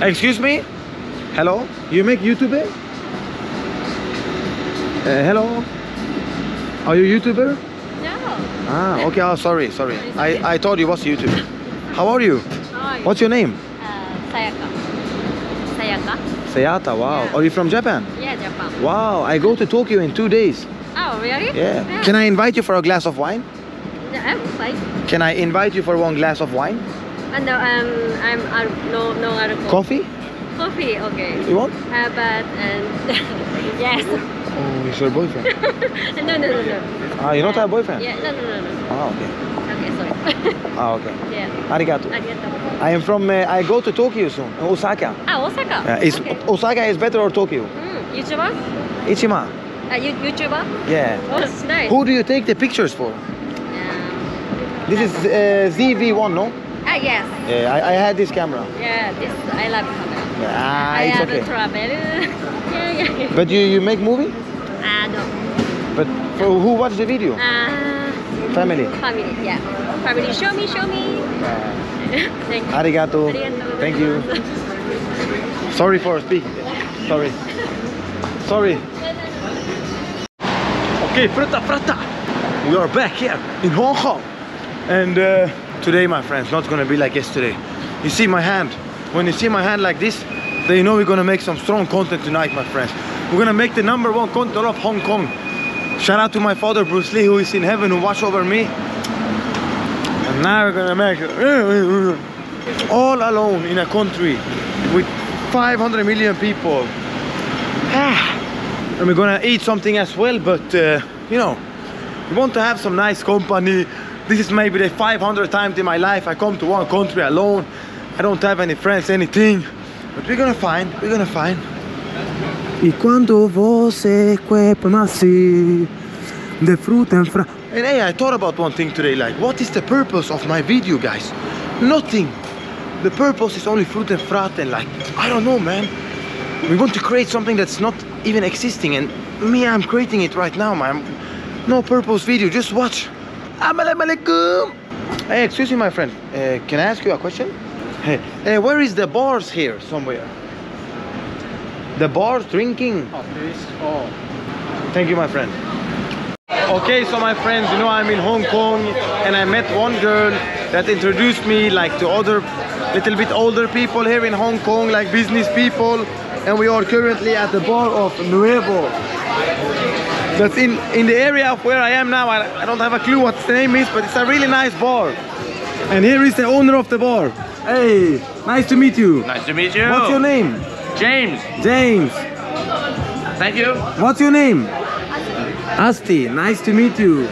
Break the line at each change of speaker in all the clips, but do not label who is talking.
Excuse me? Hello? You make YouTube? Uh, hello? Are you YouTuber?
No.
Ah, okay. Oh, sorry, sorry. I, I thought you was YouTuber. How are you?
Oh,
What's your name?
uh, Sayaka. Sayaka?
Sayata. Wow.
Yeah.
Are you from Japan?
Yeah, Japan.
Wow. I go to Tokyo in two days.
Oh, really?
Yeah. Can I invite you for a glass of wine?
Yeah, I'm fine.
Can I invite you for one glass of wine?
And no, um, I'm al- no no alcohol.
Coffee?
Coffee, okay.
You want?
Uh, but and yes.
Oh, he's your boyfriend.
no, no, no, no.
ah, you don't have a boyfriend?
Yeah, no, no, no, no.
Ah, okay.
Okay, sorry.
Ah, okay.
yeah.
Arigato.
Arigato.
I am from, uh, I go to Tokyo soon, Osaka.
Ah, Osaka.
Uh, is
okay.
Osaka is better or Tokyo?
Mm, YouTuber?
Ichima.
Uh, you, YouTuber?
Yeah.
Oh, nice.
Who do you take the pictures for?
Yeah.
This is uh, ZV1, no?
Ah, yes.
Yeah, I, I had this camera.
Yeah, this I love camera.
Ah,
I
it's
have
okay.
travel. yeah, yeah, yeah.
But you, you make movie?
Ah, no.
But for who watch the video?
Ah,
Family.
family. Yeah. Family. Show me, show me. Thank you.
Arigato.
Arigato
Thank you. Sorry for speaking. Sorry. Sorry. Okay, frutta frutta. We are back here in Hong Kong. And uh, today, my friends, not gonna be like yesterday. You see my hand. When you see my hand like this, then you know we're gonna make some strong content tonight, my friends. We're gonna make the number one content of Hong Kong. Shout out to my father, Bruce Lee, who is in heaven, who watch over me. And now we're gonna make it all alone in a country with 500 million people. Ah. And we're gonna eat something as well, but uh, you know, we want to have some nice company. This is maybe the 500 times in my life I come to one country alone. I don't have any friends, anything. But we're gonna find, we're gonna find. E quando você queima-se de fruta em fra... And hey, I thought about one thing today, like, what is the purpose of my video, guys? Nothing. The purpose is only fruit and frate, like, I don't know, man. We want to create something that's not even existing, and me, I'm creating it right now, man. No purpose video, just watch. Assalamu alaikum. Hey, excuse me, my friend. Uh, can I ask you a question? Hey, uh, where is the bars here, somewhere? The bars drinking?
Oh,
Thank you, my friend. Okay, so my friends, you know I'm in Hong Kong and I met one girl that introduced me like to other little bit older people here in Hong Kong, like business people, and we are currently at the bar of Nuevo. That's in in the area of where I am now. I, I don't have a clue what the name is, but it's a really nice bar. And here is the owner of the bar. Hey, nice to meet you.
nice to meet you.
What's your name?
James.
James.
Thank you.
What's your name? Asti. Nice to meet you.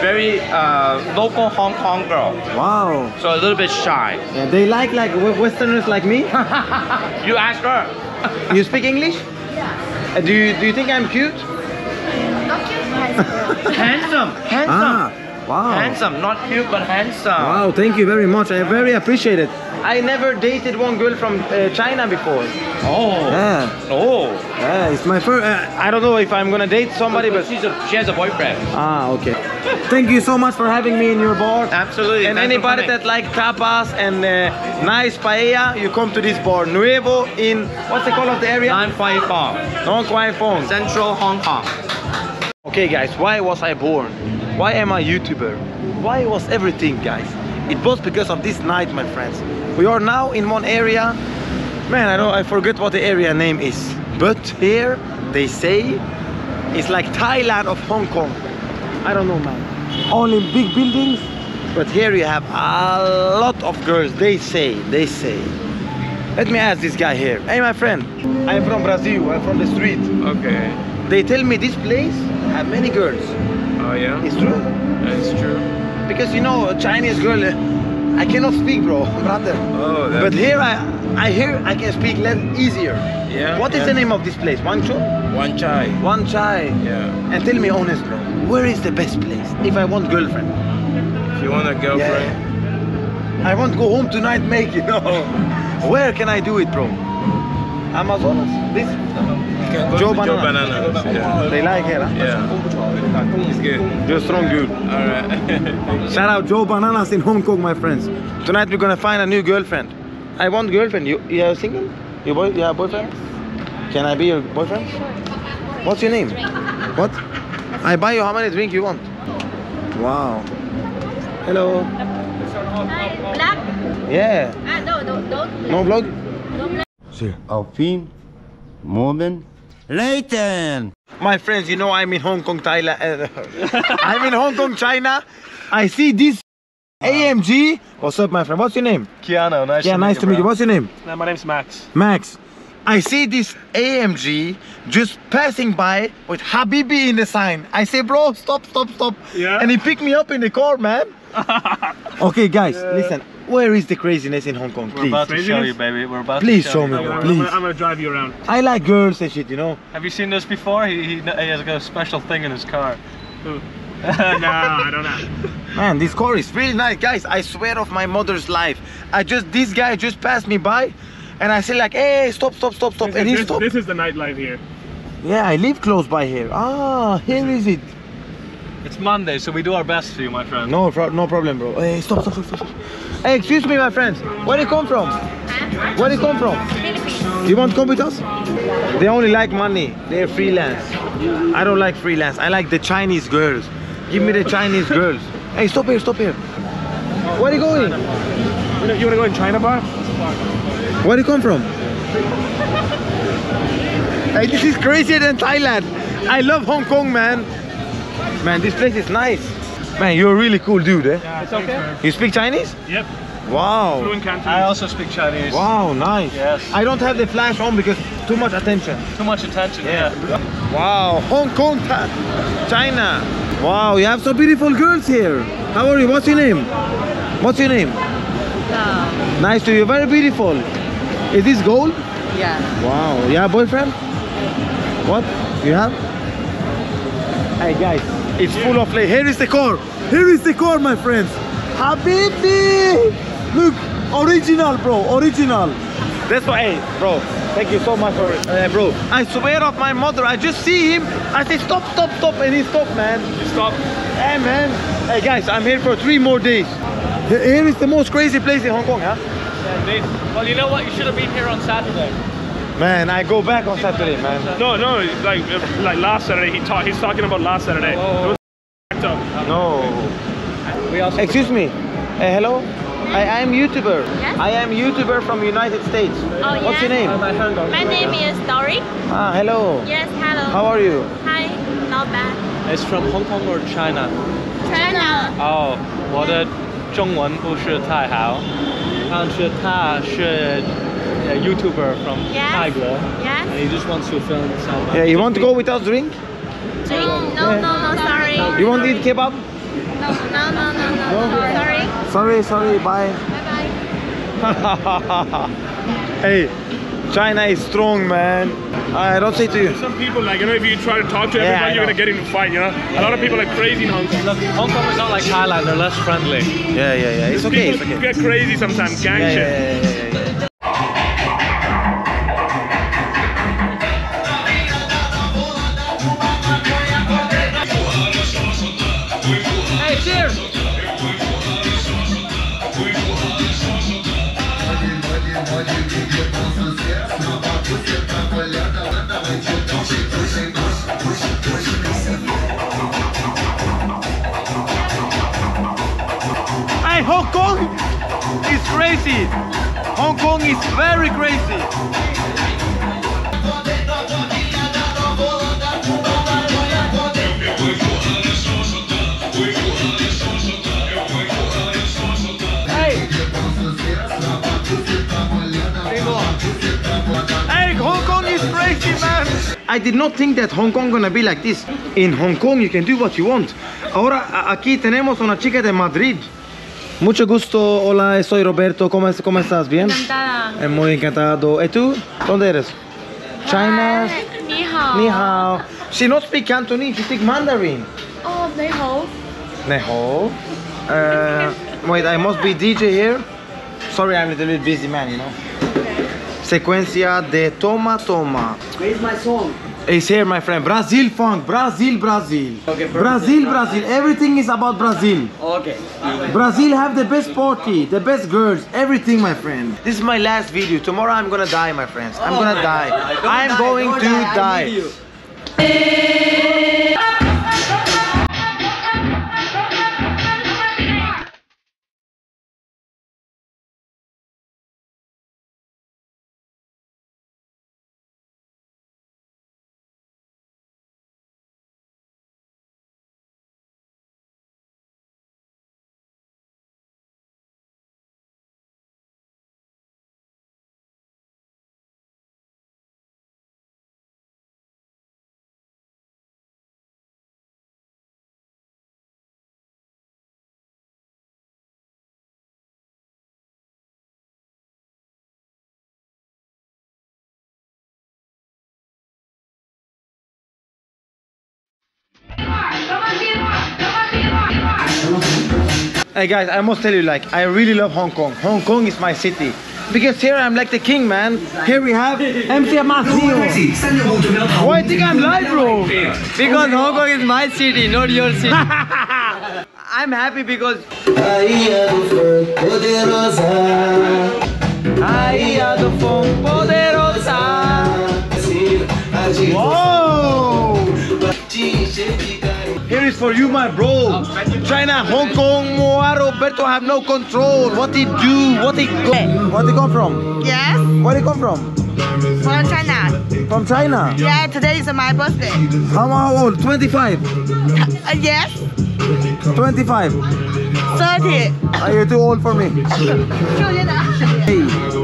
Very uh, local Hong Kong girl,
Wow.
so a little bit shy.
Yeah, they like like Westerners like me.
You ask her.
you speak English? Yeah. do you do you think I'm cute?
handsome, handsome,
Ah, wow.
handsome. Not cute, but handsome.
Wow, thank you very much. I very appreciate it. I never dated one girl from uh, China before.
Oh.
Yeah,
Oh.
yeah, it's my first. Uh, I don't know if I'm gonna date somebody, but
she's a, she has a boyfriend.
ah, okay. Thank you so much for having me in your bar.
Absolutely.
And
thanks
anybody that like tapas and uh, nice paella, you come to this bar, Nuevo in what's the call of the area?
Nan Kwai Fong,
Non Kwai Fong.
Central Hong Kong.
Okay guys, why was I born? Why am I YouTuber? Why was everything guys? It was because of this night my friends. We are now in one area. Man, I don't I forget what the area name is. But here they say it's like Thailand of Hong Kong. I don't know man. only big buildings. But here you have a lot of girls. They say, they say. Let me ask this guy here. Hey my friend, I'm from Brazil, I'm from the street.
Okay.
They tell me this place have many girls.
Oh yeah.
It's true.
That's true.
Because you know, a Chinese girl, uh, I cannot speak, bro, brother.
Oh.
But here I, I hear I can speak less easier.
Yeah.
What is
yeah.
the name of this place? Wangzhou?
Wan chai.
Wan chai.
Yeah.
And tell me honest, bro, where is the best place if I want girlfriend?
If you want a girlfriend, Yeah.
I want to go home tonight, make it. No. Where can I do it, bro? Amazonas. This.
You can go
Joe
Joe
Banana.
Banana. Yeah.
They like it, huh?
Yeah. It's good.
Just strong good.
All right.
Shout out Joe Bananas in Hong Kong, my friends. Tonight we're gonna find a new girlfriend. I want girlfriend. You, you are single? Your boy, yeah, boyfriend? Can I be your boyfriend? What's your name? What? I buy you how many drink you want. Wow. Hello.
Hi, black.
Yeah.
Ah, no, no, no.
No vlog?
No black.
Alpine, Mormon, Layton.
My friends, you know I'm in Hong Kong, Thailand. I'm in Hong Kong, China. I see this AMG. What's up, my friend? What's your name?
Keanu, nice
Yeah,
to
nice
meet
to meet you. What's your name?
No, my name's Max.
Max. I see this AMG just passing by with Habibi in the sign. I say, bro, stop, stop, stop.
Yeah.
And he picked me up in the car, man. okay, guys, listen. Where is the craziness in Hong Kong?
We're
Please,
about to show
Craziness?
you, baby. We're about
please
to
show
show
me,
you.
bro.
I'm,
Please.
gonna, I'm gonna drive you around.
I like girls and shit, you know.
Have you seen this before? He, he, he has got a special thing in his car.
Who? no, I don't know.
Man, this car is really nice, guys. I swear of my mother's life. I just this guy just passed me by, and I say like, hey, stop, stop, stop, stop,
This,
and
is,
he
this,
stopped.
this is the nightlife here.
Yeah, I live close by here. Ah, here is it.
It's Monday, so we do our best for you, my friend.
No, pro- no problem, bro. Hey, stop, stop, stop, stop. Hey, excuse me, my friends. Where do you come from?
Huh?
Where do you come from?
Philippines.
You want to come with us? They only like money. They're freelance. I don't like freelance. I like the Chinese girls. Give me the Chinese girls. Hey, stop here, stop here. Where are you going?
You, you wanna go in China bar?
Where do you come from? hey, this is crazier than Thailand. I love Hong Kong, man. Man, this place is nice. Man, you're a really cool dude, eh?
Yeah, it's okay.
You speak Chinese?
Yep.
Wow.
Fluent Cantonese.
I also speak Chinese.
Wow, nice.
Yes.
I don't have the flash on because too much attention.
Too much attention, yeah.
Wow, Hong Kong, China. Wow, you have some beautiful girls here. How are you? What's your name? What's your name? Nice to you. Very beautiful. Is this gold?
Yeah.
Wow. You have boyfriend? What? You have? Hey guys, it's full of play. Here is the car. Here is the car, my friends. Habibi! Look, original, bro. Original. That's why, hey, bro. Thank you so much for it, uh, bro. I swear of my mother, I just see him. I say stop, stop, stop, and he stopped, man.
Stop.
Hey, man. Hey, guys, I'm here for three more days. Here is the most crazy place in Hong Kong, huh?
Well, you know what? You should have been here on Saturday.
Man, I go back on Saturday, man.
No, no, like uh, like last Saturday. He talk, He's talking about last Saturday.
Oh.
It was f***ed up.
No.
We also
Excuse me. Hey, hello. I am YouTuber.
Yes?
I am YouTuber from United States.
Oh,
What's your
yeah?
name?
My name is Dory.
Ah, hello.
Yes, hello.
How are you?
Hi, not bad.
It's from Hong Kong or China?
China.
哦，我的中文不是太好，但是他是 a YouTuber from
Yes.
泰国
Yes.
and he just wants to film some.
Yeah, you want to go with us drink?
Drink? No, no, no, sorry.
You want to eat kebab?
No, no, no, no, no.
No?
Sorry.
Sorry, sorry, bye.
Bye bye.
hey, China is strong, man. I don't say to you.
Some people, like, you know, if you try to talk to
Yeah,
everybody, you're gonna get into a fight, you know? A lot of people are crazy in Hong Kong.
Look, Hong Kong is not like Thailand; they're less friendly.
Yeah, yeah, yeah. It's okay, it's okay.
get crazy sometimes, gang
Yeah,
shit.
yeah, yeah, yeah, yeah. Crazy. Hong Kong is very crazy. Hey, Hong Kong is crazy, man. I did not think that Hong Kong gonna be like this. In Hong Kong, you can do what you want. Ahora aquí tenemos una chica de Madrid. Mucho gusto, hola, soy Roberto. ¿Cómo, es- cómo estás? ¿Bien?
Encantada.
Eh, muy encantado. ¿Y tú? ¿Dónde eres? China.
Ni hao.
Ni hao. She not speak Cantonese, she speak Mandarin.
Oh, ni hao.
Ni hao. Uh, wait, I must be DJ here. Sorry, I'm a little bit busy man, you know. Secuencia de toma toma.
Where's my song?
Is here, my friend. Brazil funk, Brazil, Brazil. Okay, Brazil, Brazil. Everything is about Brazil.
Okay.
Brazil have the best party, the best girls, everything, my friend. This is my last video. Tomorrow I'm gonna die, my friends. I'm oh gonna die. I'm going to die. Hey guys, I must tell you, like, I really love Hong Kong. Hong Kong is my city. Because here I'm like the king, man. Here we have MC Amasio. Why think I'm live, bro?
Because Hong Kong is my city, not your city. I'm happy because
Bahia do Funk is for you, my bro. China, Hong Kong, Moa Roberto have no control. What he do? What he go? What he come from?
Yes,
Where he come from?
from China.
From China.
Yeah, today is my birthday.
How, how old? 25.
Uh, yes,
25.
30.
Are you too old for me? Hey,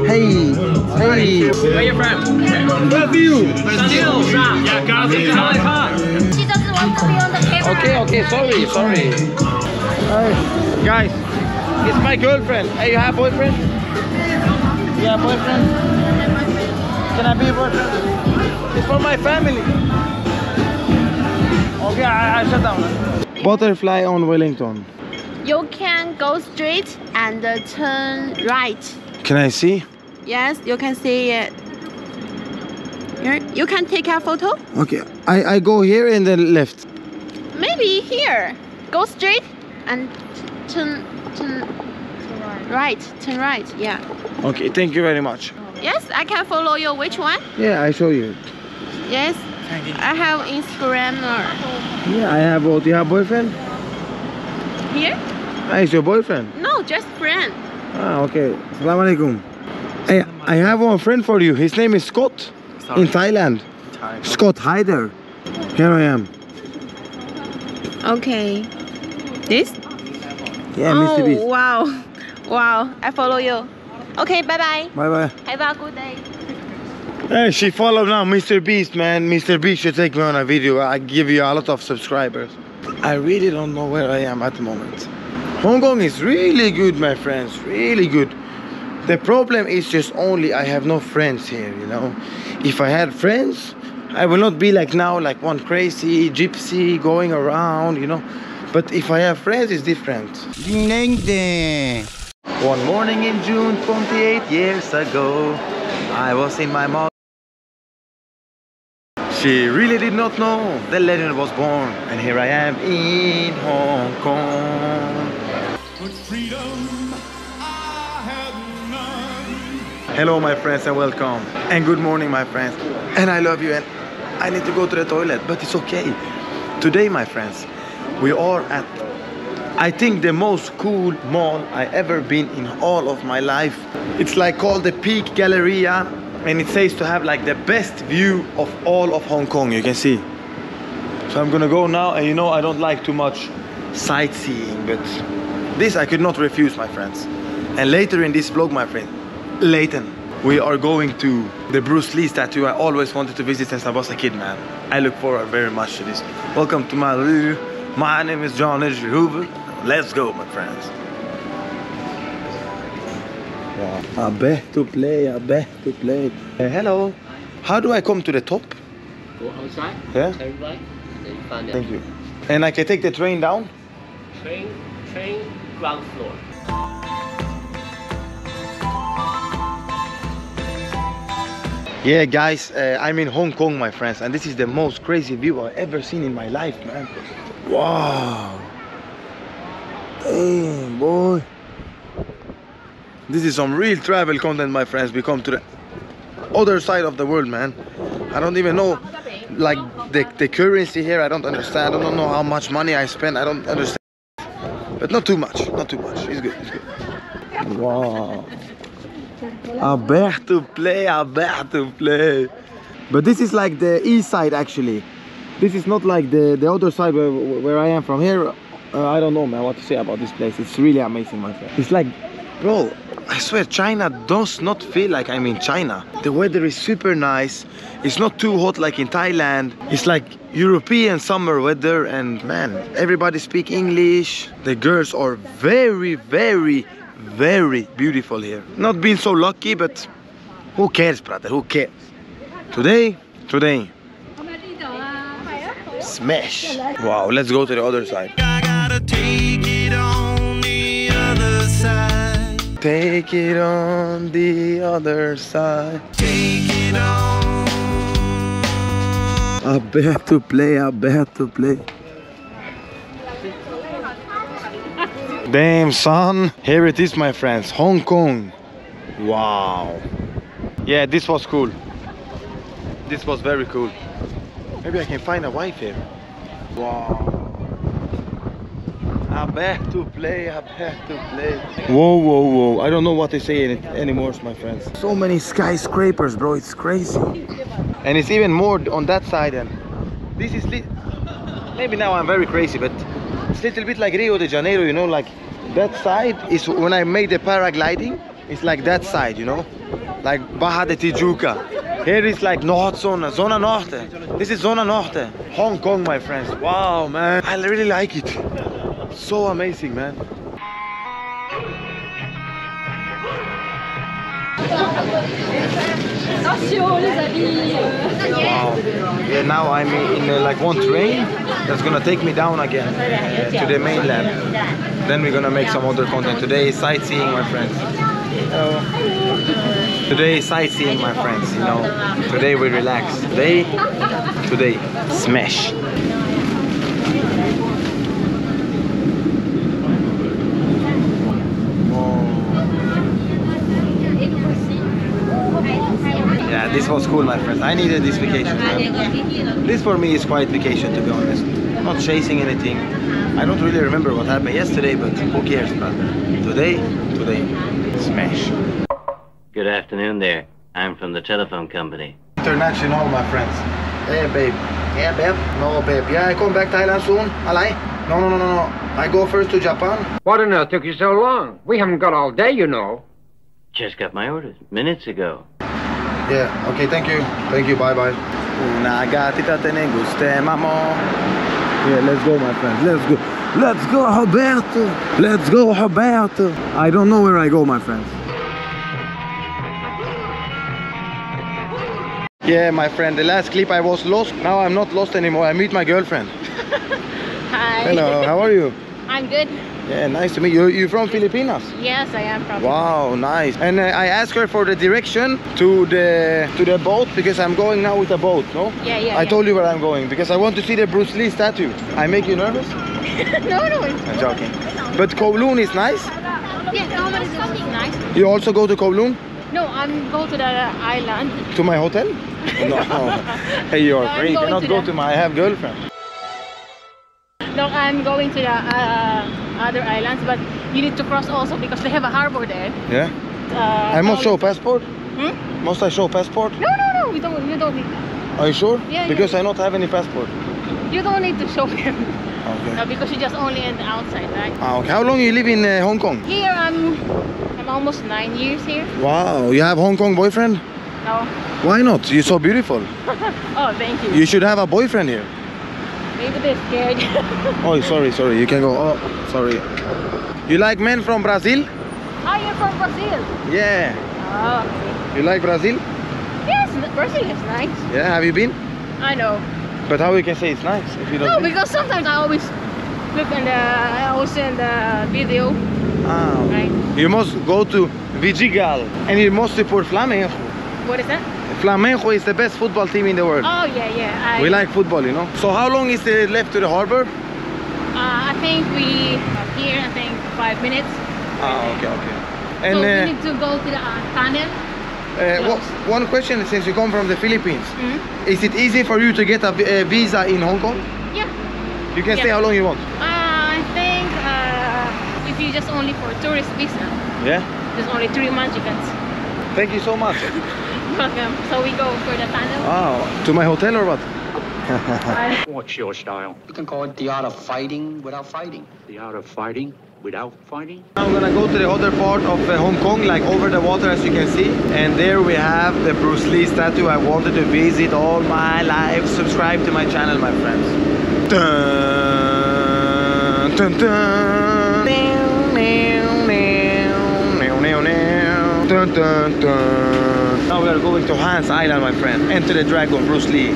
hey, hey.
Where you from?
Brazil.
Brazil. Yeah, guys, it's high high.
She doesn't want to be on the camera.
Okay, okay, sorry, sorry. Hey, guys, it's my girlfriend. Hey, you have boyfriend? You have boyfriend? Can I be a boyfriend? It's for my family. Okay, I, I shut down. Butterfly on Wellington.
You can go straight and uh, turn right.
Can I see?
Yes, you can see it. Here, You can take a photo.
Okay, I, I go here and then left.
Maybe here. Go straight and turn turn right. Turn right. Yeah.
Okay, thank you very much.
Yes, I can follow you. Which one?
Yeah, I show you.
Yes. I have Instagram. or...
Yeah, I have. Do you have boyfriend?
Here?
Ah, it's your boyfriend.
No, just friend.
Ah, okay. Assalamu alaikum. Hey, I have one friend for you. His name is Scott in Thailand. Scott, hi there. Here I am.
Okay. This?
Yeah,
oh,
Mr. Beast.
wow. Wow. I follow you. Okay, bye bye.
Bye bye.
Have a good day.
Hey, she followed now Mr. Beast, man. Mr. Beast should take me on a video. I give you a lot of subscribers. I really don't know where I am at the moment. Hong Kong is really good, my friends. Really good. The problem is just only I have no friends here, you know. If I had friends, I will not be like now, like one crazy gypsy going around, you know. But if I have friends, it's different. One morning in June 28 years ago, I was in my mom. She really did not know the legend was born, and here I am in Hong Kong. Hello, my friends, and welcome. And good morning, my friends. And I love you, and I need to go to the toilet, but it's okay. Today, my friends, we are at I think the most cool mall I ever been in all of my life. It's like called the Peak Galleria and it says to have like the best view of all of Hong Kong you can see. So I'm gonna go now and you know I don't like too much sightseeing but this I could not refuse my friends. And later in this vlog my friend, Leighton, we are going to the Bruce Lee statue I always wanted to visit since I was a kid man. I look forward very much to this. Welcome to my review. My name is John Edgley Hoover. Let's go, my friends. I bet to play, I bet to play. Uh, hello. How do I come to the top?
go outside,
Yeah,
turn right, then you find
thank you. And I can take the train down?
Train, train, ground floor.
Yeah, guys, uh, I'm in Hong Kong, my friends, and this is the most crazy view I've ever seen in my life, man. Wow. Damn, boy. This is some real travel content, my friends. We come to the other side of the world, man. I don't even know, like, the, the currency here, I don't understand. I don't know how much money I spend. I don't understand. But not too much, not too much. It's good, it's good. Wow. Alberto play, Alberto play. But this is like the east side actually. This is not like the, the other side where, where I am from here. Uh, I don't know man what to say about this place. It's really amazing my friend. It's like, bro, I swear China does not feel like I'm in China. The weather is super nice. It's not too hot like in Thailand. It's like European summer weather and man, everybody speak English. The girls are very, very, very beautiful here. Not being so lucky, but who cares, brother? Who cares? Today, today. Smash. Wow, let's go to the other side.
Take it on the other side.
Take it on the other side.
Take it on.
I bet to play, I bet to play. Damn son, here it is my friends, Hong Kong. Wow. Yeah, this was cool. This was very cool. Maybe I can find a wife here. Wow. I bet to play, I bet to play. Whoa, whoa, whoa. I don't know what they say in it anymore, my friends. So many skyscrapers, bro. It's crazy. And it's even more on that side. And this is maybe now I'm very crazy, but it's a little bit like Rio de Janeiro, you know, like that side is when I made the paragliding, it's like that side, you know, like Barra de Tijuca. Here is like North Zona, Zona Norte. This is Zona Norte. Hong Kong, my friends. Wow, man. I really like it. So amazing, man. Wow. Yeah, now I'm in uh, like one train that's gonna take me down again uh, to the mainland. Then we're gonna make some other content. Today sightseeing, my friends. Today sightseeing, my friends. You know, today we relax. Today, today, smash. Yeah, this was cool, my friends. I needed this vacation. man. This for me is quite vacation, to be honest. Not chasing anything. I don't really remember what happened yesterday, but who cares, brother? Today, today, smash.
Good afternoon there. I'm from the telephone company.
International, my friends. Hey, babe. Yeah, babe. No, babe. Yeah, I come back Thailand soon. Alai? No, no, no, no, no. I go first to Japan.
What on earth took you so long? We haven't got all day, you know.
Just got my orders minutes ago.
Yeah. Okay. Thank you. Thank you. Bye, bye. Una gatita te ne guste, mamo. Yeah, let's go, my friends. Let's go. Let's go, Roberto. Let's go, Roberto. I don't know where I go, my friends. Yeah, my friend. The last clip I was lost. Now I'm not lost anymore. I meet my girlfriend.
Hi.
Hello. How are you?
I'm good.
Yeah, nice to meet you. You're from Filipinas?
Yes, I am from.
Wow, nice. And uh, I asked her for the direction to the to the boat because I'm going now with a boat, no?
Yeah, yeah.
I
yeah.
told you where I'm going because I want to see the Bruce Lee statue. I make you nervous?
no, no.
I'm joking. But Kowloon is nice.
yeah, Kowloon is something nice.
You also go to Kowloon?
No, I'm go to the island.
To my hotel? no. Hey, you're
No,
free. You cannot
to
go
the-
to my. I have girlfriend.
No, I'm going to the uh, other islands, but you need to cross also because they have a harbor there.
Yeah.
Uh,
I must show passport.
Hmm?
Must I show passport?
No, no, no. we don't. You don't need.
That are you sure?
Yeah,
Because
yeah.
I not have any passport.
You don't need to show them.
Okay.
No, because you just only in the outside, right?
Ah, okay. How long you live in uh, Hong Kong?
Here I'm. I'm almost nine years here.
Wow. You have Hong Kong boyfriend?
No.
Why not? You're so beautiful.
Oh, thank you.
You should have a boyfriend here.
Maybe they're scared.
Oh, sorry, sorry. You can go. Oh, sorry. You like men from Brazil?
oh, you're from Brazil.
Yeah.
Oh, okay.
You like Brazil?
Yes, Brazil is nice.
Yeah. Have you been?
I know.
But how you can say it's nice if you don't?
No, because sometimes I always look in the, I always in the video,
Ah.
right?
You must go to Vidigal and you must support Flamengo.
What is that?
Flamengo is the best football team in the world.
Oh yeah, yeah. I,
We like football, you know. So how long is it left to the harbor?
Uh, I think we are here. I think five minutes.
Ah, okay, okay.
so
And
we
uh,
need to go to the uh, tunnel.
uh, what, one question, since you come from the Philippines,
Mhm.
is it easy for you to get a, a visa in Hong Kong?
Yeah.
You can stay how long you want.
Uh, I think uh, if you just only for tourist visa,
Yeah.
there's only three months you can.
Thank you so much.
Welcome. So we go for the tunnel.
Ah, to my hotel or what?
What's your style?
You can call it the art of fighting without fighting.
The art of fighting without fighting?
I'm gonna go to the other part of uh, Hong Kong, like over the water as you can see. And there we have the Bruce Lee statue I wanted to visit all my life. Subscribe to my channel, my friends. Dun, dun, dun. Dun, dun, dun. Now we are going to Hans Island, my friend. Enter the dragon, Bruce Lee.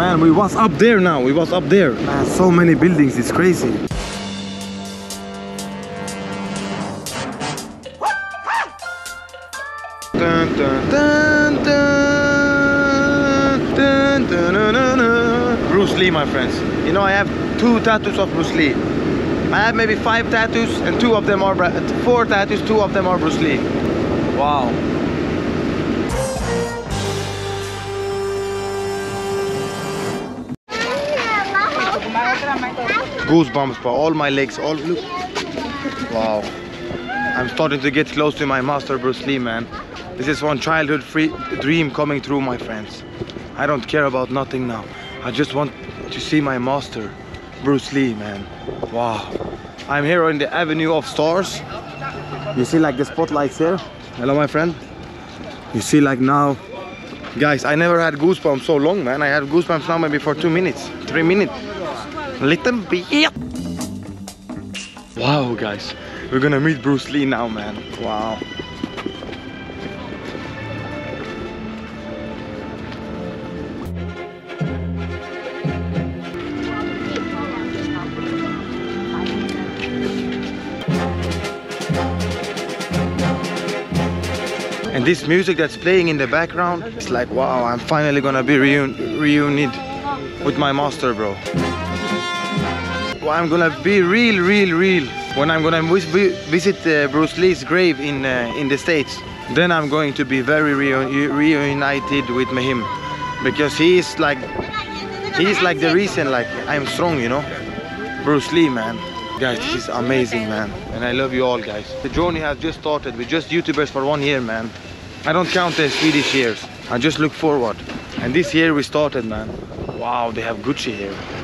Man, we was up there now. We was up there. Man, so many buildings. It's crazy. dun, dun, dun, dun, dun, dun, dun, Bruce Lee, my friends. You know, I have two tattoos of Bruce Lee. I have maybe five tattoos and two of them are, four tattoos, two of them are Bruce Lee. Wow. Goosebumps for all my legs. All look. Wow. I'm starting to get close to my master Bruce Lee, man. This is one childhood free dream coming true, my friends. I don't care about nothing now. I just want to see my master, Bruce Lee, man. Wow. I'm here on the Avenue of Stars. You see like the spotlights here? Hello, my friend. You see like now, guys, I never had goosebumps so long, man. I had goosebumps now maybe for two minutes, three minutes. Little bit. Wow, guys. We're gonna meet Bruce Lee now, man. Wow. And this music that's playing in the background, it's like, wow, I'm finally gonna be reun reunited with my master, bro. I'm gonna be real, real, real when I'm gonna vis visit uh, Bruce Lee's grave in uh, in the States. Then I'm going to be very reu- reunited with him because he is like he is like the reason like I'm strong, you know. Bruce Lee, man. Guys, this is amazing, man. And I love you all, guys. The journey has just started. We're just YouTubers for one year, man. I don't count the Swedish years. I just look forward. And this year we started, man. Wow, they have Gucci here.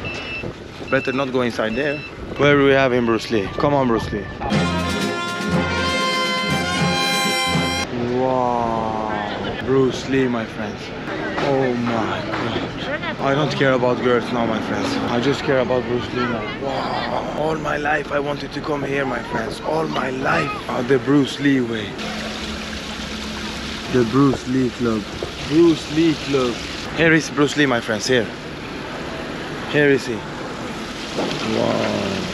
Better not go inside there. Where do we have him, Bruce Lee? Come on, Bruce Lee. Wow. Bruce Lee, my friends. Oh my god. I don't care about girls now, my friends. I just care about Bruce Lee now. Wow. All my life I wanted to come here, my friends. All my life. The Bruce Lee way. The Bruce Lee Club. Bruce Lee Club. Here is Bruce Lee, my friends. Here. Here is he. Wow.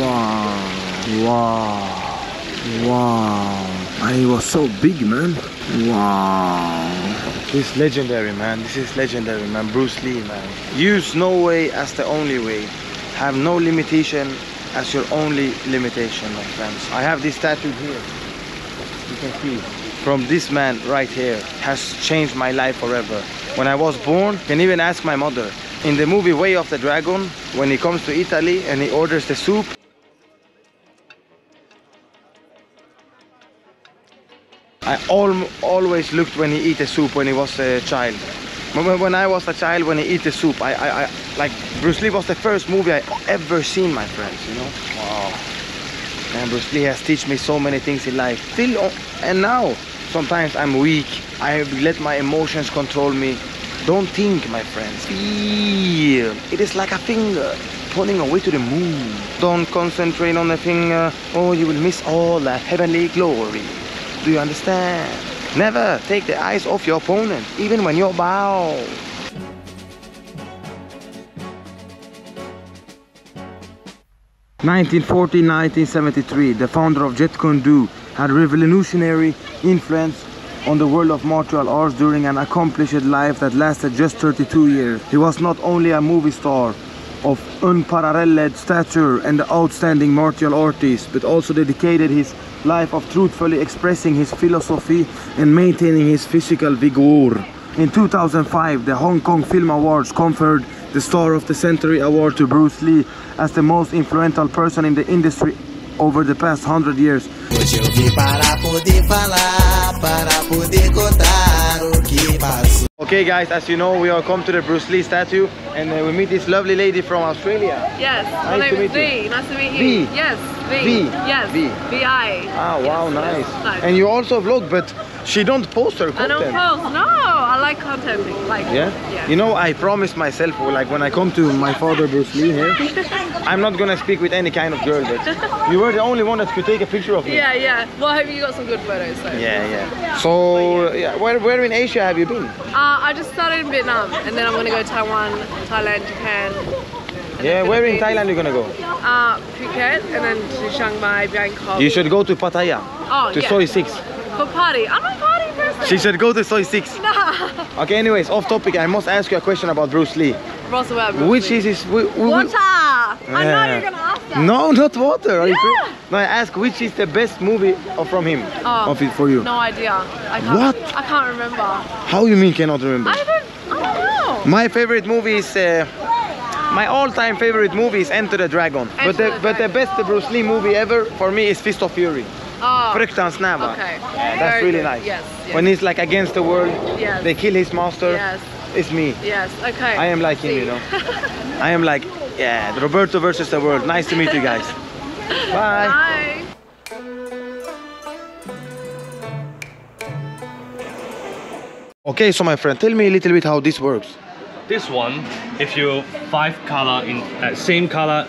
wow. Wow. Wow. And he was so big, man. Wow. This is legendary, man. This is legendary, man. Bruce Lee, man. Use no way as the only way. Have no limitation as your only limitation, my friends. I have this tattooed here. You can see. From this man right here has changed my life forever. When I was born, can even ask my mother. In the movie Way of the Dragon, when he comes to Italy and he orders the soup, I al always looked when he eat a soup when he was a child. When, I was a child, when he eat the soup, I, I, I, like Bruce Lee was the first movie I ever seen, my friends. You know, wow. And Bruce Lee has teach me so many things in life. Still, and now, sometimes I'm weak. I let my emotions control me. Don't think, my friends. Feel. It is like a finger pointing away to the moon. Don't concentrate on the finger, or you will miss all that heavenly glory. Do you understand? Never take the eyes off your opponent, even when you're bow. 1940-1973, the founder of Jeet Kune had revolutionary influence on the world of martial arts during an accomplished life that lasted just 32 years. He was not only a movie star of unparalleled stature and the outstanding martial artist, but also dedicated his life of truthfully expressing his philosophy and maintaining his physical vigor. In 2005, the Hong Kong Film Awards conferred the Star of the Century Award to Bruce Lee as the most influential person in the industry over the past 100 years.
Hoje eu vim para poder falar, para poder contar o que passou.
Okay guys, as you know, we are come to the Bruce Lee statue and uh, we meet this lovely lady from Australia.
Yes, my
Nice to
name is
meet you.
Nice to meet
V.
you. Yes, V.
V.
Yes,
V.
V-I.
Ah, wow, nice.
nice.
And you also vlog, but she don't post her content.
I don't post. No, I like contenting. Like,
Yeah?
yeah.
You know, I promised myself, like when I come to my father Bruce Lee here, I'm not gonna speak with any kind of girl, but you were the only one that could take a picture of me.
yeah, yeah. Well, I hope you got some good photos. So.
Yeah, yeah. So, yeah, where, where in Asia have you been?
Uh, I just started in Vietnam, and then I'm gonna go Taiwan, Thailand, Japan. And
Yeah, where in
Philippines.
Thailand you gonna go?
Uh, Phuket, and then to Chiang Mai, Bangkok.
You should go to Pattaya,
Oh,
to
yeah.
Soi 6.
For party. I'm a party person.
She should go to Soi 6.
Nah.
Okay, anyways, off topic, I must ask you a question about Bruce Lee.
Russell Webb. Bruce
Which
Lee.
is his... whi- whi-
Water. I know
Yeah.
you're gonna ask that.
No, not water. Are
Yeah.
cra- No, I ask which is the best movie from him.
Oh,
Of it for you.
No idea. I can't.
What?
I can't remember.
How you mean cannot remember?
I don't. I don't know.
My favorite movie is uh, my all-time favorite movie is Enter the Dragon. but the,
the
but the best Bruce Lee movie ever for me is Fist of Fury.
Oh. Okay.
Yeah, that's
Very
really
good.
nice.
Yes. yes.
When he's like against the world,
Yes.
they kill his master.
Yes.
It's me.
Yes. Okay.
I am like him, you know. I am like, yeah, Roberto versus the world. Nice to meet you guys. Bye.
Bye.
Okay, so my friend, tell me a little bit how this works.
This one, if you five color in uh, same color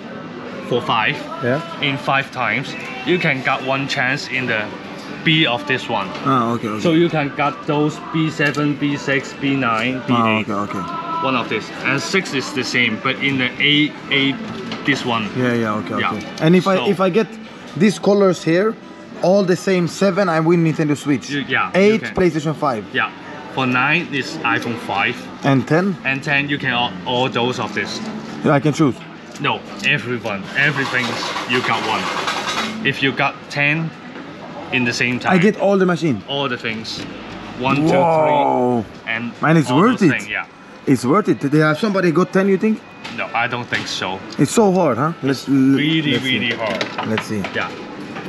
for five
Yeah.
in five times, you can get one chance in the B of this one.
Ah, okay, okay.
So you can get those B7, B6, B9, B8.
ah, okay, okay.
One of this. And six is the same, but in the A, A, this one.
Yeah, yeah, okay,
Yeah.
okay. And if I if I get these colors here, all the same seven, I win Nintendo Switch.
You- yeah,
Eight. PlayStation Five,
Yeah. For nine is iPhone 5,
and ten.
and 10 you can all, all those of this.
Yeah, I can choose.
No, everyone, everything you got one. If you got 10 in the same time,
I get all the machine.
all the things. One, two, three, and
Man, it's worth it.
things, yeah.
It's worth it. Did they have somebody got ten? You think?
No, I don't think so.
It's so hard, huh? Let's
Really,
let's see.
really hard.
Let's see.
Yeah.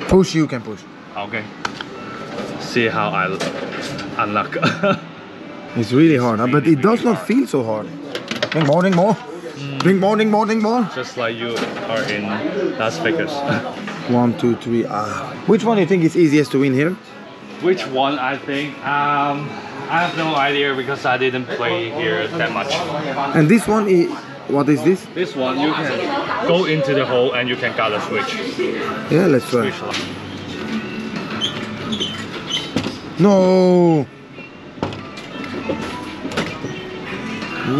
Push, you can push.
Okay. See how I unlock.
It's really hard, huh? but it does not feel so hard. Drink more, drink more. Drink more, drink more, drink more.
Just like you are in Las Vegas.
One, two, three. Ah. Which one do you think is easiest to win here?
Which one I think? Um, I have no idea because I didn't play here that much.
And this one is. What is this?
This one you can go into the hole and you can got a switch.
Yeah, let's try.
Switch.
No.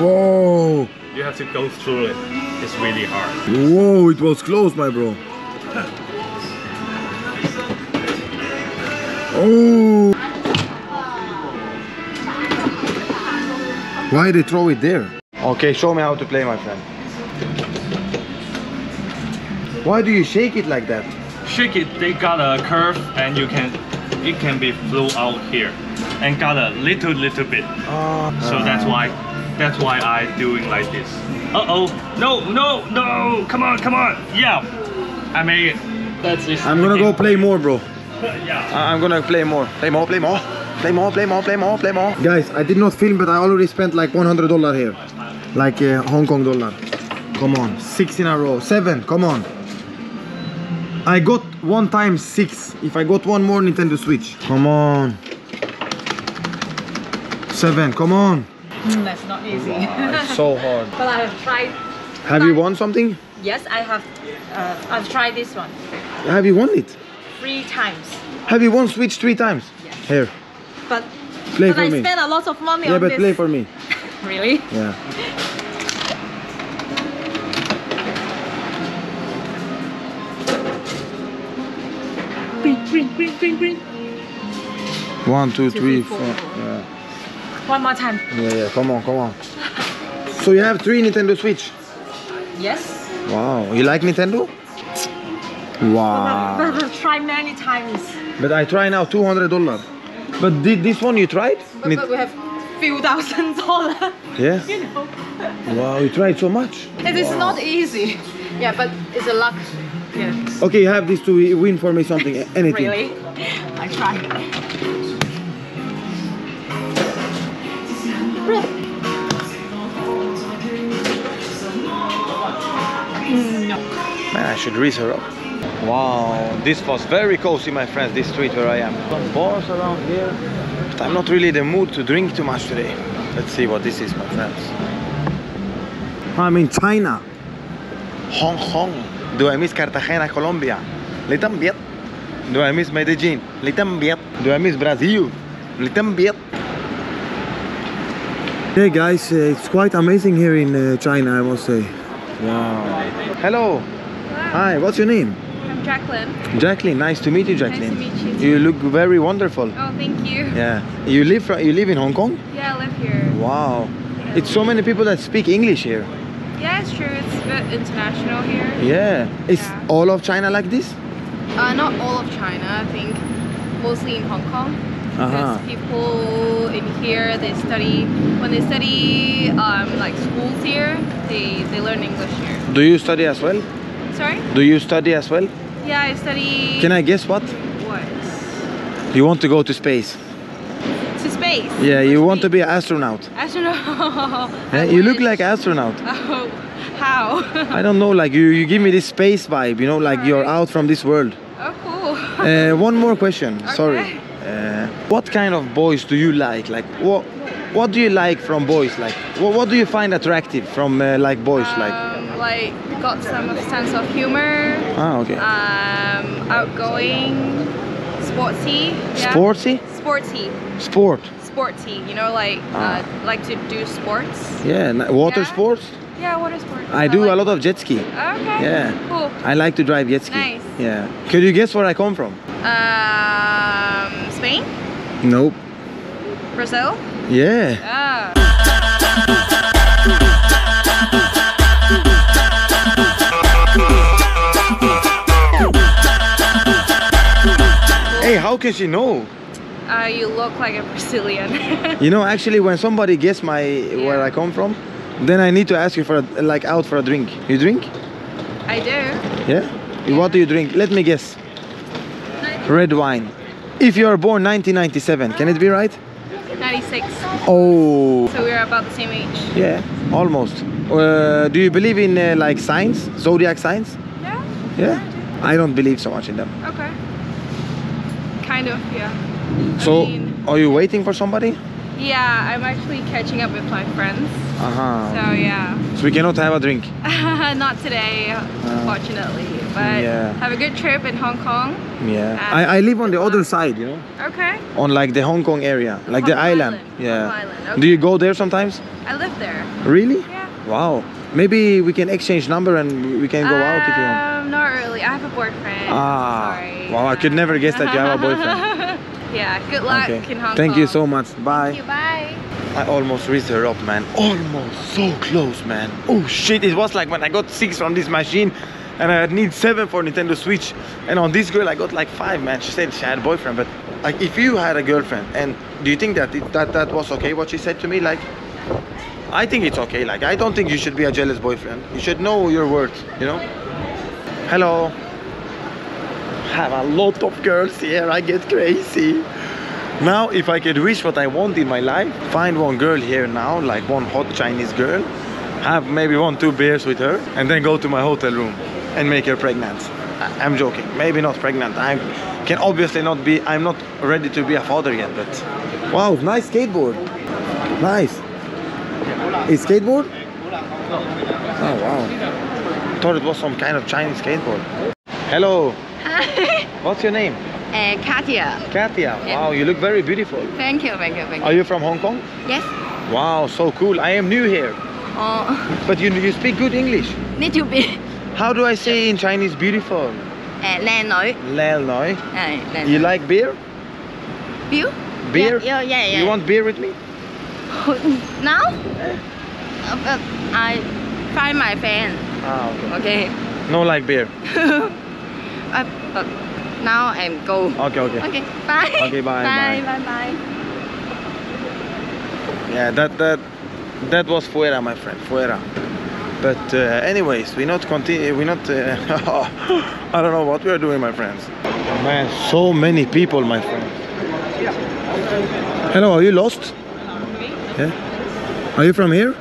Whoa.
You have to go through it. It's really hard.
Whoa, it was close, my bro. Oh. Why they throw it there? Okay, show me how to play, my friend. Why do you shake it like that?
Shake it, they got a curve and you can, it can be flow out here. And got a little, little bit. Ah. So that's why, that's why I doing like this. Uh-oh, no, no, no, come on, come on. Yeah, I made it. That's it.
I'm gonna go play more, bro.
yeah.
I'm gonna play more. Play more, play more. Play more, play more, play more, play more. Guys, I did not film, but I already spent like 100 dollar here. Like uh, Hong Kong dollar. Come on, six in a row. Seven, come on. I got one time six. If I got one more Nintendo Switch. Come on. Seven, come on.
Mm, that's not easy.
It's so hard.
but I have tried.
Have you won something?
Yes, I have. Uh, I've tried this one
Have you won it?
three times.
Have you won Switch three times? Yes. Here,
But
play
but
for
I
me.
spent a lot of money
Yeah,
on
but
this.
play for me.
Really?
Yeah.
Green, green, green, green, green.
One, two,
Two,
three,
three, four,
four.
four.
Yeah.
One more time.
yeah, yeah. Come on, come on. So you have three Nintendo Switch.
Yes.
Wow. You like Nintendo? Wow.
I've tried many times.
But I try now two hundred dollar. But did this one you tried?
But, but we have few thousand dollars.
yeah.
You know.
Wow, you tried so much.
It is not easy. Yeah, but it's a luck. Yeah.
Okay, you have this to win for me something, anything.
Really? I try. Mm.
Man, I should raise her up. Wow, this was very cozy, my friends, this street where I am. Some bars around here. But I'm not really in the mood to drink too much today. Let's see what this is, my friends. I'm in China. Hong Kong. Do I miss Cartagena, Colombia? Little bit. Do I miss Medellin? Little bit. Do I miss Brazil? Little bit. Hey guys, uh, it's quite amazing here in uh, China, I must say. Wow. Hello. Hi, what's your name?
I'm Jacqueline.
Jacqueline, nice to meet you, Jacqueline.
Nice to meet you too.
You look very wonderful.
Oh, thank you.
Yeah. You live fro- you live in Hong Kong?
Yeah, I live here.
Wow. It's so many people that speak English here.
Yeah, it's true. It's a bit international here.
Yeah. Is all of China like this?
Uh, not all of China. I think mostly in Hong Kong.
Uh-huh.
Because people in here they study when they study um, like schools here, they they learn English here.
Do you study as well?
Sorry?
Do you study as well?
Yeah, I study.
Can I guess what?
What?
You want to go to space?
To space.
Yeah, you want to be an astronaut.
Astronaut.
Yeah, you look like astronaut.
Oh, how?
I don't know, like you, you give me this space vibe, you know, like you're out from this world.
Oh, cool.
Uh, one more question, sorry. Uh, what kind of boys do you like? Like, what what do you like from boys? Like, what, what do you find attractive from uh, like boys? like,
Um, like got some sense of humor.
ah, okay.
Um, outgoing, sporty. Yeah?
Sportsy?
Sporty.
Sport.
Sporty. You know, like
Ah.
uh, like to do sports.
Yeah, water
Yeah.
sports.
Yeah, water sports.
I do a lot of jet ski.
Okay.
Yeah.
Cool.
I like to drive jet ski.
Nice.
Yeah. Could you guess where I come from?
Um, Spain,
Nope.
Brazil.
Yeah.
Ah.
Hey, how can she know?
Uh, you look like a Brazilian.
You know, actually, when somebody guess my where I come from, then I need to ask you for a, like out for a drink. You drink?
I do.
Yeah. What do you drink? Let me guess. Red wine. If you are born 1997, can it be right?
96.
Oh.
So we're about the same age.
Yeah, almost. Uh, do you believe in uh, like signs, zodiac signs?
Yeah.
Yeah. I don't believe so much in them.
Okay. Kind of, yeah.
So, are you waiting for somebody?
Yeah, I'm actually catching up with my friends.
Uh huh.
So yeah.
So we cannot have a drink.
Not today, unfortunately. But
yeah.
have a good trip in Hong Kong.
Yeah.
Uh,
I, I live on the other side, you know,
Okay.
on like the Hong Kong area, like the
Hong Kong
island.
Island.
Yeah.
Island,
Do you go there sometimes?
I live there.
Really?
Yeah.
Wow. Maybe we can exchange number and we can go out if you want.
Um, not really. I have a boyfriend.
Ah.
Sorry.
Wow, I could never guess that you have a boyfriend.
yeah. Good luck
Okay.
in Hong
Thank
Kong.
you so much. Bye.
Thank you. Bye.
I almost reached her up, man. Almost so close, man. Oh shit, it was like when I got six from this machine and I need seven for Nintendo Switch. And on this girl, I got like five, man. She said she had a boyfriend, but like if you had a girlfriend, and do you think that it, that, that was okay what she said to me? Like, I think it's okay. Like, I don't think you should be a jealous boyfriend. You should know your worth, you know? Hello. Have a lot of girls here. I get crazy. Now, if I could wish what I want in my life, find one girl here now, like one hot Chinese girl, have maybe one, two beers with her, and then go to my hotel room and make her pregnant. I- I'm joking. Maybe not pregnant. I can obviously not be, I'm not ready to be a father yet, but. Wow, nice skateboard. Nice. Is skateboard? Oh, wow. Thought it was some kind of Chinese skateboard. Hello. What's your name?
Uh, Katia.
Katia, wow, you look very beautiful.
Thank you, thank you, thank you.
Are you from Hong Kong?
Yes.
Wow, so cool. I am new here.
Oh.
But you, you speak good English.
Need to be.
How do I say in Chinese beautiful?
Uh, lè
nổi. Lè
nổi. Uh,
you like beer?
Beer?
Beer?
Yeah, yeah, yeah.
You want beer with me?
now? Uh, but I find my fan.
Ah, okay.
okay.
No like beer.
uh, uh now I'm go.
Okay, okay.
Okay. Bye.
Okay, bye,
Bye.
bye.
Bye. Bye.
Yeah, that that that was fuera, my friend, fuera. But uh, anyways, we not continue. We not. Uh, I don't know what we are doing, my friends. Man, so many people, my friend. Hello, are you lost? Yeah. Are you from here?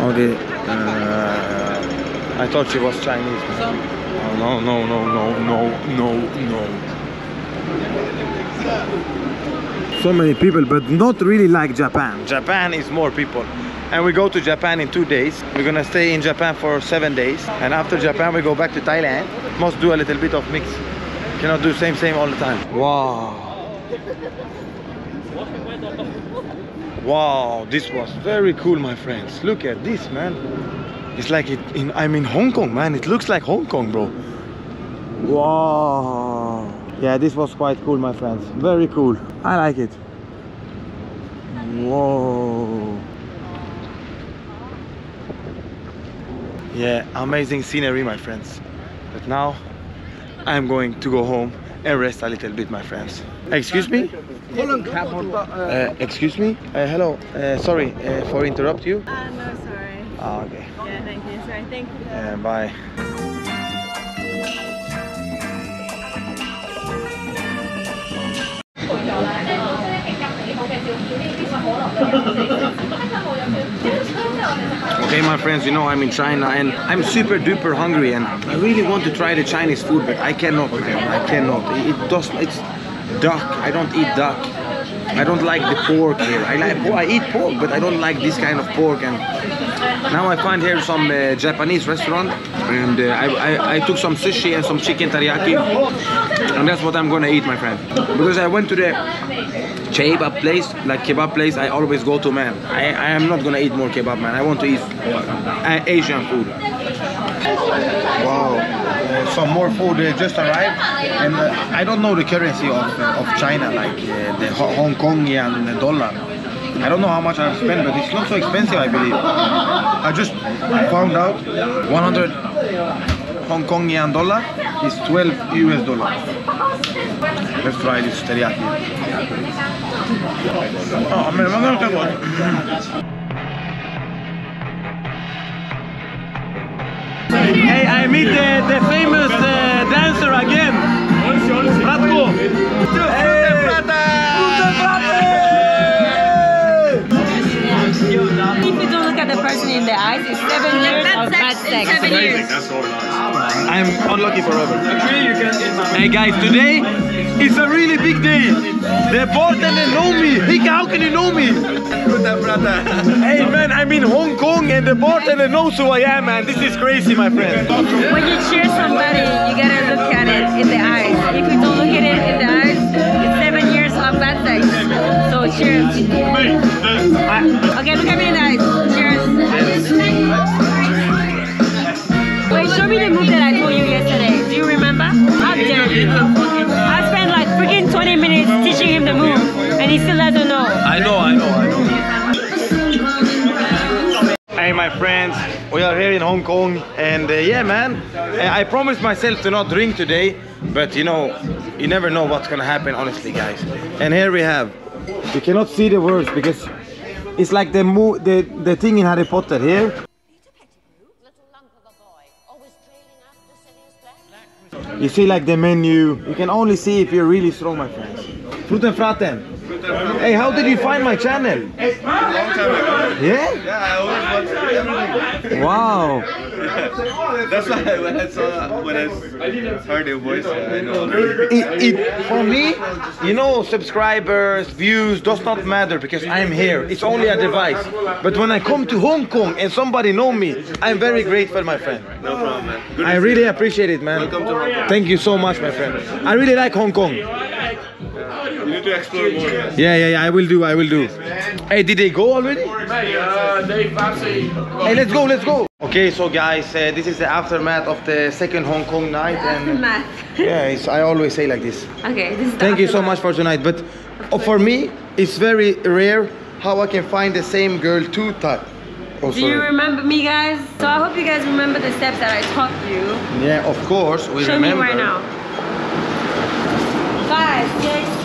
Okay. Uh, I thought she was Chinese. No, no, no, no, no, no, no. So many people, but not really like Japan. Japan is more people. And we go to Japan in two days. We're gonna stay in Japan for seven days. And after Japan, we go back to Thailand. Must do a little bit of mix. Cannot do same, same all the time. Wow. Wow, this was very cool, my friends. Look at this, man. It's like it in, I'm in Hong Kong, man. It looks like Hong Kong, bro. Wow. Yeah, this was quite cool, my friends. Very cool. I like it. Whoa. Yeah, amazing scenery, my friends. But now I'm going to go home and rest a little bit, my friends. Excuse me? Uh, excuse me? Uh, hello. Uh, sorry uh, for interrupt you.
Uh, no, sorry.
Ah, okay.
Yeah, thank you. Sorry, thank you.
Uh, bye. Okay, my friends, you know I'm in China and I'm super duper hungry and I really want to try the Chinese food, but I cannot. I cannot. It, it does. It's duck. I don't eat duck. I don't like the pork here. I like. I eat pork, but I don't like this kind of pork. And now I find here some uh, Japanese restaurant, and uh, I, I I took some sushi and some chicken teriyaki, and that's what I'm gonna eat, my friend. Because I went to the kebab place, like kebab place, I always go to, man. I, I am not gonna eat more kebab, man. I want to eat uh, Asian food. Wow. Some more food uh, just arrived, and uh, I don't know the currency of, uh, of China, like uh, the Ho- Hong Kong dollar. I don't know how much I've spent, but it's not so expensive, I believe. I just found out 100 Hong Kong yen dollar is 12 US dollar. Let's try this teriyaki. Oh, man, I'm gonna take one. I meet the, the famous uh, dancer again. Ratko.
If you don't look at the person in the eyes, it's seven years of bad sex. Seven years.
I'm unlucky forever. Hey guys, today is a really big day. The bartender know me. Hey, how can you know me? hey man, I'm in Hong Kong and the bartender knows who I am, man. This is crazy, my friend.
When you cheer somebody, you gotta look at it in the eyes. If you don't look at it in the eyes, it's seven years of bad sex. So cheers. Okay, look at me in the eyes. I spent like freaking 20 minutes teaching him the move, and he still doesn't know.
I know, I know, I know. Hey, my friends, we are here in Hong Kong, and uh, yeah, man, uh, I promised myself to not drink today, but you know, you never know what's gonna happen, honestly, guys. And here we have, you cannot see the words because it's like the mo the the thing in Harry Potter here. You see like the menu. You can only see if you're really strong, my friends. Fruten Fraten. Hey, how did you find my channel?
Long time ago.
Yeah?
Yeah, I always watch everything.
Wow.
That's why when I saw when I heard your voice, I know.
It, it, for me, you know, subscribers, views does not matter because I'm here. It's only a device. But when I come to Hong Kong and somebody know me, I'm very grateful, my friend.
No problem, man. Good
I really appreciate it, man.
Welcome to Hong Kong.
Thank you so much, my friend. I really like Hong Kong.
You need to explore more.
Yeah, yeah, yeah. I will do. I will do. Hey, did they go already?
Mate, uh, Dave Babsy.
Hey, let's go, let's go. Okay, so guys, uh, this is the aftermath of the second Hong Kong night, and
Math.
yeah, it's, I always say like this.
Okay, this is the
Thank you so much for tonight, but uh, for me, it's very rare how I can find the same girl two times. Oh,
Do you remember me, guys? So I hope you guys remember the steps that I taught you.
Yeah, of course, we
Show
remember.
me right now. Five, six,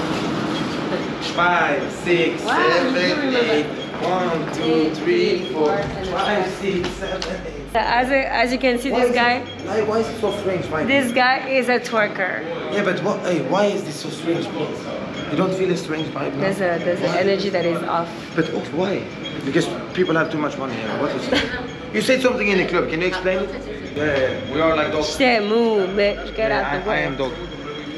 Five, six,
Wow,
seven, eight. One, two, three, four, five, six, seven, eight.
As, a, as you can see,
Why
this guy,
it- why, why is it so strange? Why?
this guy is a twerker.
Yeah, but what? Hey, why is this so strange, please? You don't feel a strange vibe now?
There's a there's an energy that is off.
But oh, why? Because people have too much money here. What is it? You said something in the club. Can you explain it? Yeah, yeah, yeah. we are like dogs.
Shit, move, bitch, get
Yeah,
out the
I, I am dog.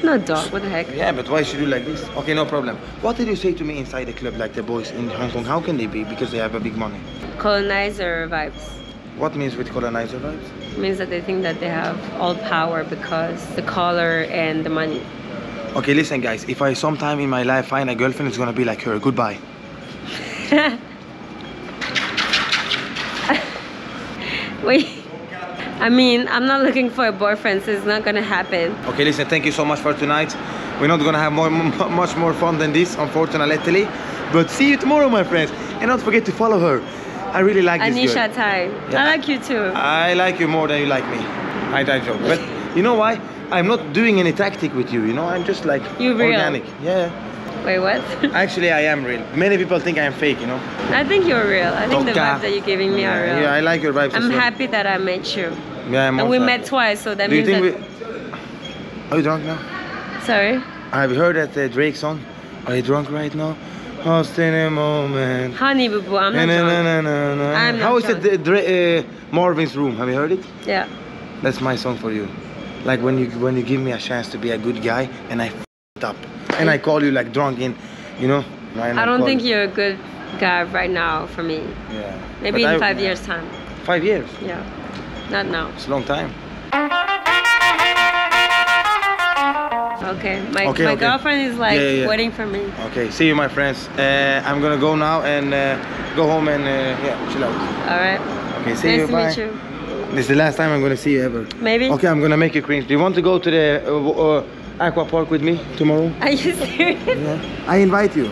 No dog. What the heck?
Yeah, but why should you like this? Okay, no problem. What did you say to me inside the club, like the boys in Hong Kong? How can they be? Because they have a big money.
Colonizer vibes.
What means with colonizer vibes?
means that they think that they have all power because the color and the money.
Okay, listen, guys. If I sometime in my life find a girlfriend, it's gonna be like her. Goodbye.
Wait. I mean, I'm not looking for a boyfriend, so it's not gonna happen.
Okay, listen. Thank you so much for tonight. We're not gonna have more, much more fun than this, unfortunately. But see you tomorrow, my friends. And don't forget to follow her. I really like this girl.
Anisha Tai.
Yeah.
I like you too.
I like you more than you like me. I, I joke. But you know why? I'm not doing any tactic with you, you know? I'm just like
You real?
organic. Yeah.
Wait, what?
Actually, I am real. Many people think I am fake, you know?
I think you're real. I think the vibes that you're giving me are real.
yeah, I like your vibes.
I'm
well.
happy that I met you.
Yeah, I'm
and we met twice, so that
Do you think we... Are you drunk now?
Sorry.
I have you heard that uh, Drake song? Are you drunk right now? Lost in a moment.
Honey Boo Boo, I'm not
na,
drunk.
na, na, na.
I'm
How is
drunk.
it, the, Dra- uh, Marvin's Room? Have you heard it?
Yeah.
That's my song for you. Like when you when you give me a chance to be a good guy and I f***ed up and I call you like drunk in, you know.
I don't think
you-
you're a good guy right now for me.
Yeah.
Maybe
But
in
I-
five years' time.
Five years.
Yeah. Not now.
It's a long time.
Okay. My,
Okay,
my
okay.
girlfriend is like
Yeah, yeah, yeah.
waiting for me.
Okay. See you, my friends. Uh, I'm gonna go now and uh, go home and uh, yeah, chill out.
All right.
Okay. See
nice
you.
to
bye.
meet you.
This is the last time I'm gonna see you ever.
Maybe.
Okay, I'm gonna make you cringe. Do you want to go to the uh, uh, aqua park with me tomorrow?
Are you serious?
Yeah. I invite you.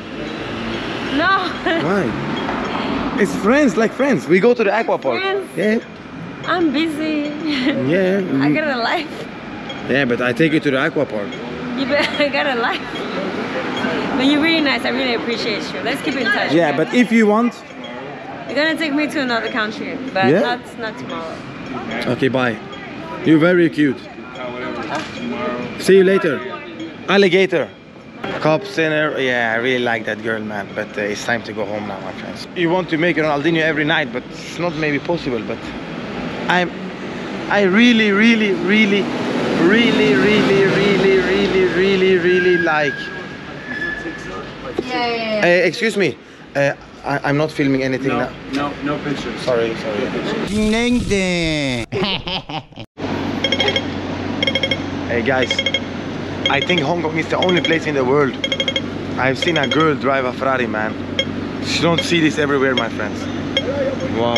No.
Why? It's friends, like friends. We go to the aqua park.
Friends?
Yeah.
I'm busy.
Yeah.
I got a life.
Yeah, but I take you to the aqua park.
You bet I got a life. But you're really nice. I really appreciate you. Let's keep in touch.
Yeah,
okay?
but if you want.
You're gonna take me to another country, but
Yeah?
not not tomorrow.
Okay, bye. You're very cute. See you later. Alligator. Cop center. Yeah, I really like that girl, man. But uh, it's time to go home now, my friends. You want to make Ronaldinho every night, but it's not maybe possible. But I'm, I really, really, really, really, really, really, really, really, really like.
Yeah, yeah,
Uh, excuse me. Uh, I, I'm not filming anything
No,
now.
no, no pictures.
Sorry, sorry. Hey guys, I think Hong Kong is the only place in the world I've seen a girl drive a Ferrari, man. You don't see this everywhere, my friends. Wow.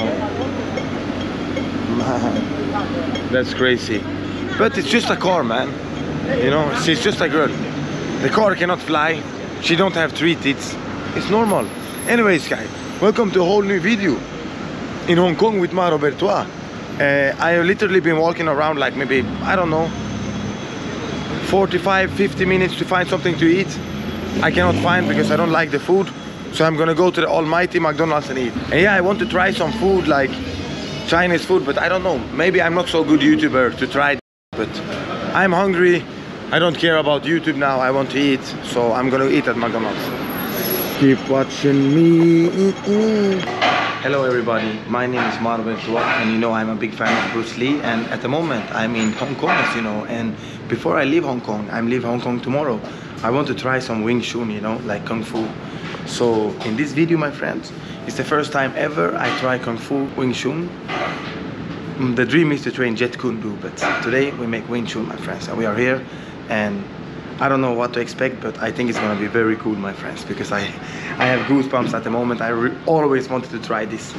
Man, that's crazy. But it's just a car, man. You know, she's just a girl. The car cannot fly. She don't have three tits. It's normal. Anyways, guys, welcome to a whole new video in Hong Kong with Maro Bertois. Uh, I have literally been walking around like maybe, I don't know, 45, 50 minutes to find something to eat. I cannot find because I don't like the food. So I'm gonna go to the almighty McDonald's and eat. And yeah, I want to try some food like Chinese food, but I don't know. Maybe I'm not so good YouTuber to try, but I'm hungry. I don't care about YouTube now. I want to eat, so I'm gonna eat at McDonald's. Keep watching me. Hello everybody, my name is Marvin Tua and you know I'm a big fan of Bruce Lee and at the moment I'm in Hong Kong as you know and before I leave Hong Kong, I'm leave Hong Kong tomorrow, I want to try some Wing Chun, you know, like Kung Fu. So in this video my friends, it's the first time ever I try Kung Fu Wing Chun. Mm, The dream is to train Jeet Kune Do, but today we make Wing Chun my friends and we are here and I don't know what to expect, but I think it's gonna be very cool, my friends, because I, I have goosebumps at the moment. I always wanted to try this.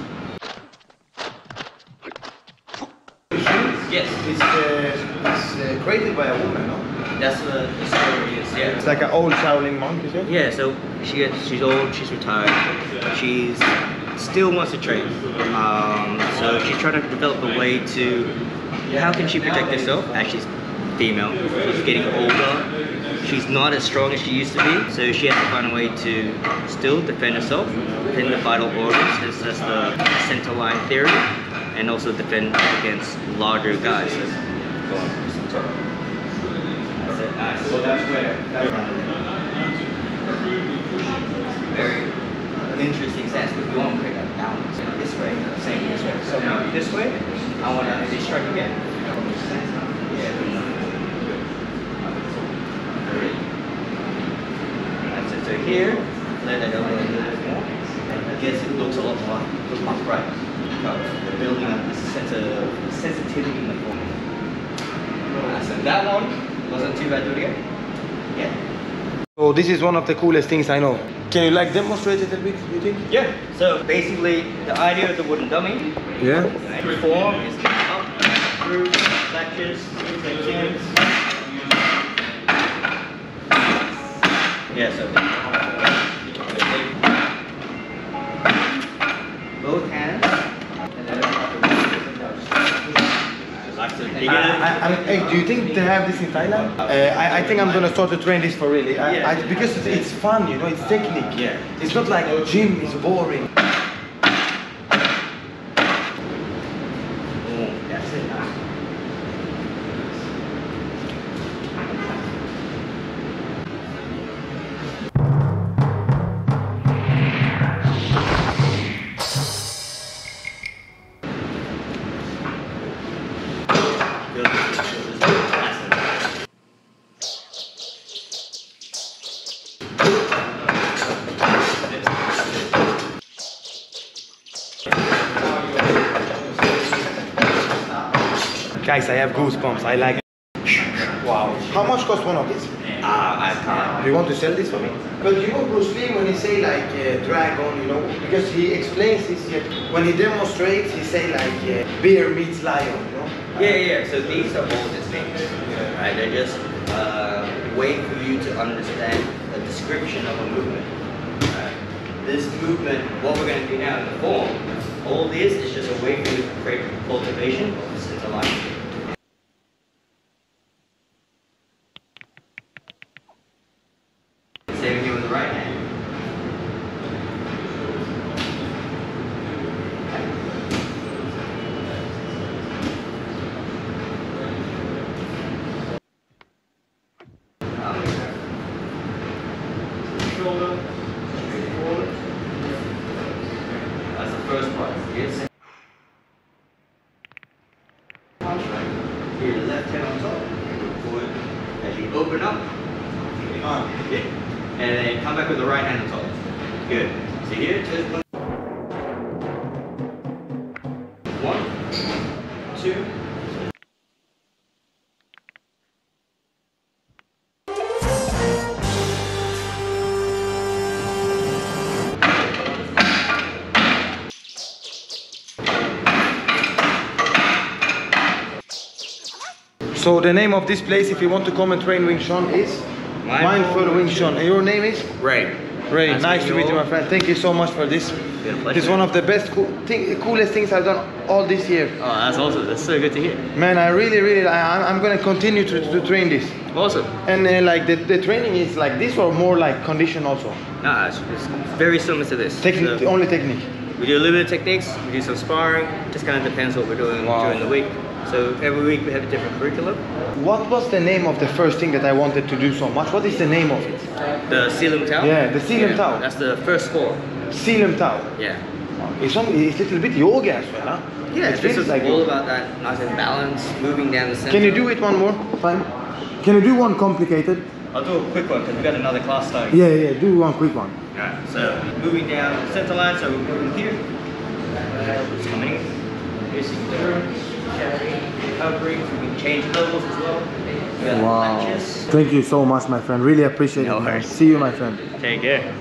Yes.
It's, uh, it's uh, created by a woman, no?
That's what the story is. Yeah.
It's like an old Shaolin monk, is it?
Yeah, so she gets, she's old, she's retired, she's still wants to train. Um, so she's trying to develop a way to how can she protect herself as she's female, she's getting older, she's not as strong as she used to be, so she has to find a way to still defend herself, defend the vital organs, hence that's the center line theory, and also defend against larger guys. So that's where very interesting sense, but you want to create a balance this way, same this way. So now this way, I want to strike again. Yeah. That's it. So here, let that open a little bit more. I guess it looks a lot more, looks more bright. We're building up this sense of sensitivity in the form. So that one wasn't too bad. Do it again. Yeah.
So this is one of the coolest things I know. Can you like demonstrate it a bit, you think?
Yeah. So basically, the idea of the wooden dummy
Yeah.
form is up, through, latches, extends. Yeah, so both hands. And then like
I. I, do you think they have this in Thailand? Uh, I, I think I'm gonna start to train this for really. I. I, because it's, it's fun, you know, it's technique.
Yeah.
It's not like gym is boring. Guys, I have goosebumps. I like it. Wow. How much cost one of these?
Ah, I can't.
Do you want to sell this for me? But you know Bruce Lee when he say like uh, dragon, you know, because he explains this, uh, when he demonstrates, he say like uh, bear meets lion, you know?
Yeah, yeah. So these are all distinct, right? They're just uh, way for you to understand a description of a movement. Right? This movement, what we're going to do now in the form, all this is just a way for you to create cultivation of the center line. Same here with the right hand. Shoulder, straightforward. That's the first part. Yes. Punch right. Here, the left hand on top. Move forward. As you open up, Yeah. And then come back with the right hand on top. Good. So here, just one. One, two.
So the name of this place, if you want to come and train Wing Chun, is
Mindful
Wing Chun. And your name is
Ray.
Ray.
Nice
Nice,
to meet
you, my friend. Thank you so much for this.
Been a pleasure.
It's one of the best, cool thing, coolest things I've done all this year.
Oh, that's awesome. That's so good to hear.
Man, I really, really, I, I'm- I'm gonna continue to, to train this.
Awesome.
And uh, like the, the training is like this or more like condition also?
Nah, it's, it's very similar to this.
Technique,
So-
only technique.
We do a little bit of techniques, we do some sparring, just kind of depends what we're doing during the week. So every week we have a different curriculum.
What was the name of the first thing that I wanted to do so much? What is the name of it?
The Siu Lim Tao?
Yeah, the Siu Lim Tao.
That's the first score.
Siu Lim Tao.
Yeah.
It's, some, it's a little bit yoga as well, huh?
Yeah,
It
this is
like
all
yoga.
about that nice and balance, moving down the center.
Can you do it one more time? Can you do one complicated?
I'll do a quick one because we've got another class starting.
Yeah, yeah, do one quick one.
Alright, so moving down the center line, so we're moving here. It's coming in. Here's the turn, coverings. We can change levels as well. We
Wow. Thank you so much, my friend. Really appreciate
No
it. man. See you, my friend.
Take care.